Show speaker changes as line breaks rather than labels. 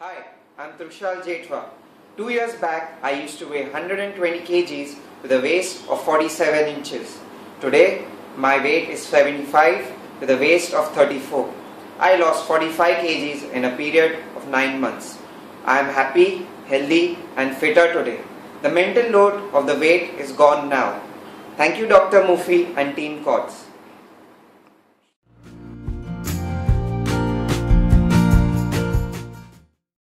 Hi, I'm Trushal Jethwa. Two years back, I used to weigh 120 kgs with a waist of 47 inches. Today, my weight is 75 with a waist of 34. I lost 45 kgs in a period of 9 months. I am happy, healthy and fitter today. The mental load of the weight is gone now. Thank you Dr. Muffi and Team CODS.